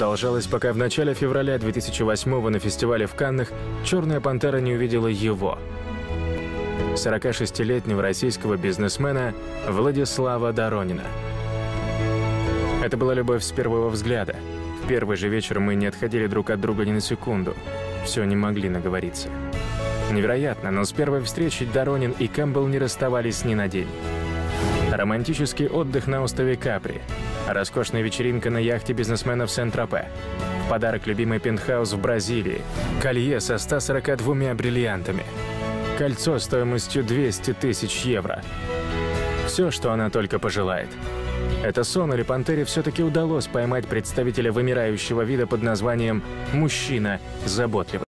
продолжалось, пока в начале февраля 2008 на фестивале в Каннах «Черная пантера» не увидела его. 46-летнего российского бизнесмена Владислава Доронина. Это была любовь с первого взгляда. В первый же вечер мы не отходили друг от друга ни на секунду. Все не могли наговориться. Невероятно, но с первой встречи Доронин и Кэмпбелл не расставались ни на день. Романтический отдых на острове Капри. Роскошная вечеринка на яхте бизнесмена в Сент-Тропе. Подарок любимый пентхаус в Бразилии. Колье со 142 бриллиантами. Кольцо стоимостью 200 тысяч евро. Все, что она только пожелает. Это сон или пантере все-таки удалось поймать представителя вымирающего вида под названием «мужчина заботливый».